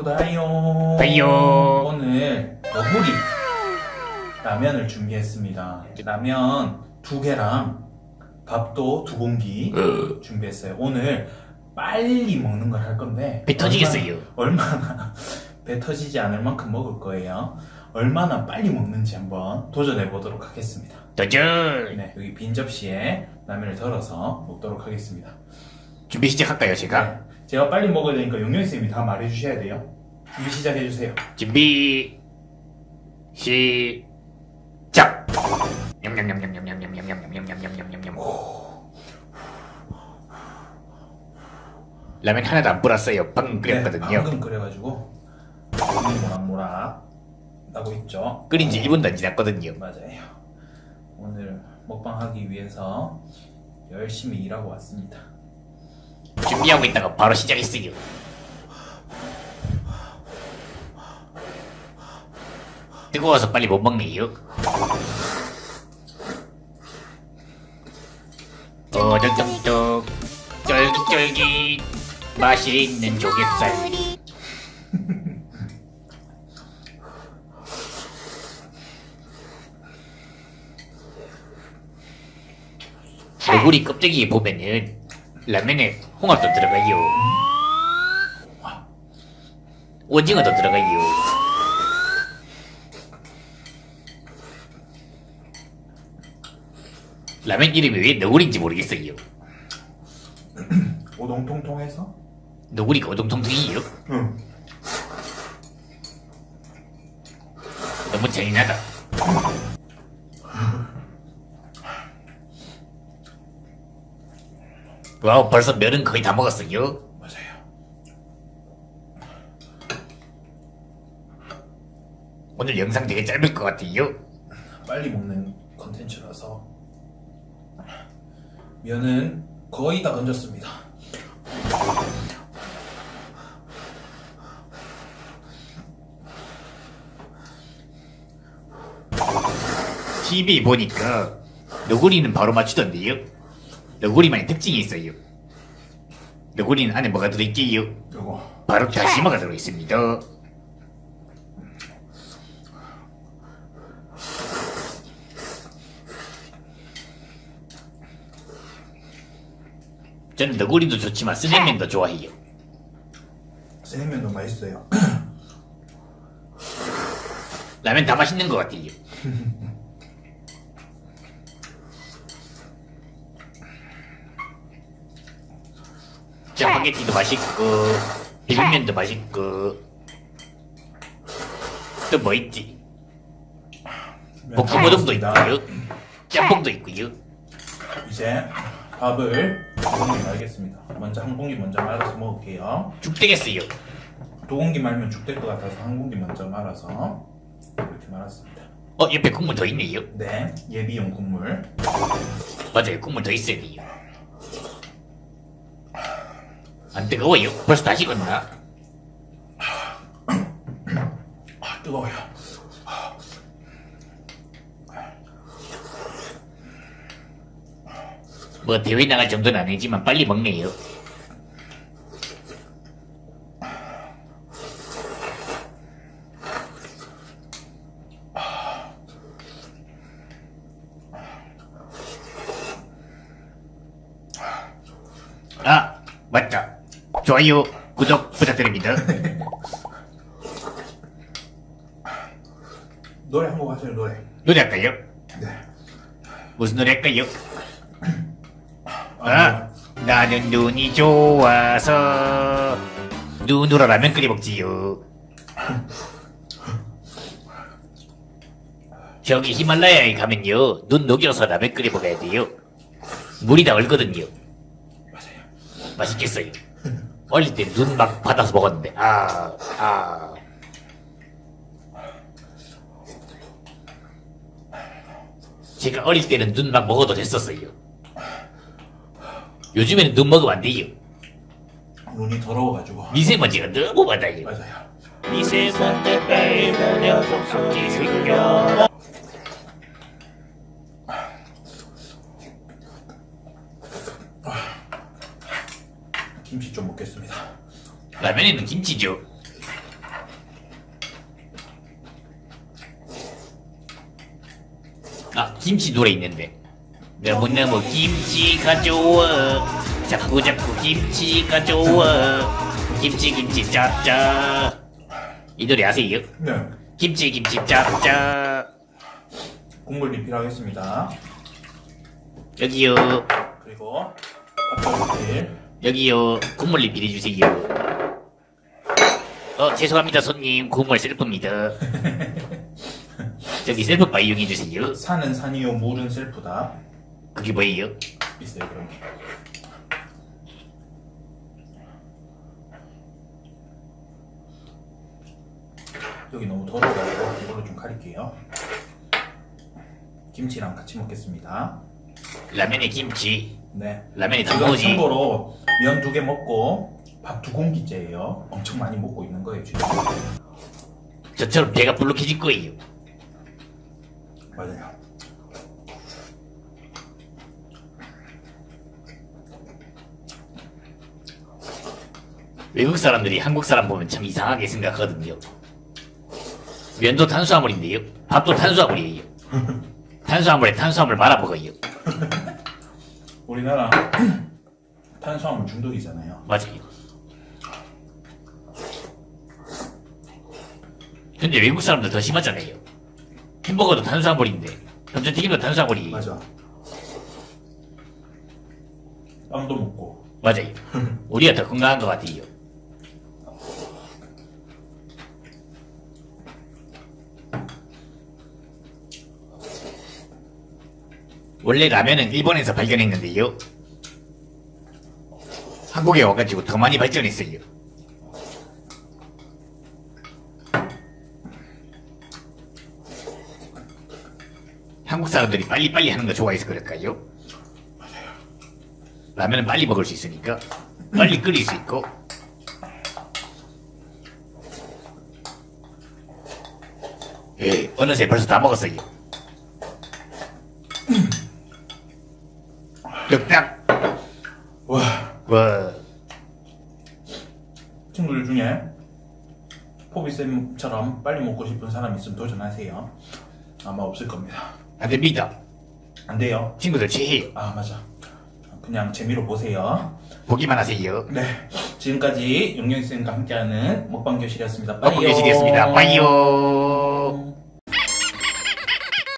친구들 하이요. 하이요. 오늘 너구리 라면을 준비했습니다. 라면 두 개랑 밥도 두 공기 어. 준비했어요. 오늘 빨리 먹는 걸 할 건데 배 터지겠어요. 얼마나, 얼마나 배 터지지 않을 만큼 먹을 거예요. 얼마나 빨리 먹는지 한번 도전해 보도록 하겠습니다. 도전! 네, 여기 빈 접시에 라면을 덜어서 먹도록 하겠습니다. 준비 시작할까요, 제가? 네, 제가 빨리 먹어야 되니까 용영 쌤이 다 말해 주셔야 돼요. 준비 시작해 주세요. 준비, 시작! 냠냠냠냠냠냠냠냠냠냠냠냠냠냠냠 라면 하나도 안 불었어요. 방금 끓였거든요. 네, 방금 김이 모락모락 나고 있죠. 끓인 지 1분도 안 지났거든요. 맞아요. 오늘 먹방하기 위해서 열심히 일하고 왔습니다. 준비하고 있다가 바로 시작했어요. 뜨거워서 빨리 못 먹네요. 어덕덕덕 쫄깃쫄깃 맛있는 조갯살 너구리 껍데기에 보면은 라면에 홍합도 들어가요. 오징어도 들어가요. 라면 이름이 왜 너구리인지 모르겠어요. 오동통통해서? 너구리가 오동통통이에요? 응. 너무 잔인하다 wow 벌써 면은 거의 다 먹었어요 맞아요. 오늘 영상 되게 짧을 것 같아요 빨리 먹는 컨텐츠라서 면은 거의 다 건졌습니다. TV 보니까 너구리는 바로 맞추던데요 너구리만의 특징이 있어요. 너구리는 안에 뭐가 들어있게요? 요거. 바로 다시마가 들어있습니다. 저는 너구리도 좋지만 쓰네면도 좋아해요. 생면도 맛있어요. 라면 다 맛있는 것 같아요 짜파게티도 맛있고 비빔면도 맛있고 또 뭐 있지? 볶음우동도 있고요 짬뽕도 있고요 이제 밥을 말겠습니다. 먼저 한 공기 먼저 말아서 먹을게요. 죽 되겠어요 두 공기 말면 죽될 것 같아서 한 공기 먼저 말아서 이렇게 말았습니다. 어 옆에 국물 더 있네요 네, 예비용 국물. 맞아요 국물 더 있어야 돼요 안 뜨거워요? 벌써 다 식었나? 아, 뜨거워요. 뭐 대회 나갈 정도는 아니지만 빨리 먹네요 아 맞다 좋아요 구독 부탁드립니다 노래 한 곡 하세요, 노래. 노래 할까요? 네. 무슨 노래 할까요? 아, 아, 나는 눈이 좋아서 눈으로 라면 끓여 먹지요. 저기 히말라야에 가면요 눈 녹여서 라면 끓여 먹어야 돼요. 물이 다 얼거든요. 맞아요. 맛있겠어요. 어릴 때 눈 막 받아서 먹었는데 아 아. 제가 어릴 때는 눈 막 먹어도 됐었어요. 요즘에는 눈 먹으면 안 돼요. 눈이 더러워가지고. 미세먼지가 너무 많아요. 맞아요. 미세먼지 빼고 녀석 성지 숨겨. 김치 좀 먹겠습니다. 라면에는 김치죠. 아 김치 노래 있는데 너무너무 김치 가져와 자꾸 자꾸 김치 가져와 김치 김치 짭짭 이 노래 아세요? 네. 김치 김치 짭짭 국물 리필하겠습니다. 여기요. 그리고 앞에 리필. 여기요 국물 리필 해주세요 어 죄송합니다 손님 국물 셀프입니다 저기 셀프 바 이용해 주세요 산은 산이요, 물은 셀프다. 그게 뭐예요? 있어요, 그럼. 여기 너무 더러워가지고 이걸로 좀 가릴게요. 김치랑 같이 먹겠습니다. 라면에 김치 네. 라면이 지금 단무지 참고로 면 두 개 먹고 밥 두 공기째예요. 엄청 많이 먹고 있는 거예요, 지금. 저처럼 배가 불룩해질 거예요 맞아요. 외국 사람들이 한국 사람 보면 참 이상하게 생각하거든요. 면도 탄수화물인데요. 밥도 탄수화물이에요. 탄수화물에 탄수화물 말아 먹어요. 우리나라 탄수화물 중독이잖아요. 맞아요. 근데 외국 사람들 더 심하잖아요. 햄버거도 탄수화물인데, 감자튀김도 탄수화물이에요. 맞아. 빵도 먹고. 맞아요. 우리가 더 건강한 것 같아요. 원래 라면은 일본에서 발견했는데요. 한국에 와가지고 더 많이 발전했어요. 한국 사람들이 빨리빨리 하는 거 좋아해서 그럴까요? 라면은 빨리 먹을 수 있으니까 빨리 끓일 수 있고 예, 어느새 벌써 다 먹었어요. 뚝딱 와, 와 친구들 중에 포비쌤처럼 빨리 먹고 싶은 사람 있으면 도전하세요. 아마 없을 겁니다. 안 됩니다. 안 돼요. 친구들 취해요. 아, 맞아. 그냥 재미로 보세요. 보기만 하세요. 네. 지금까지 용영쌤과 함께하는 먹방 교실이었습니다. 먹고 계시겠습니다. 빠이요.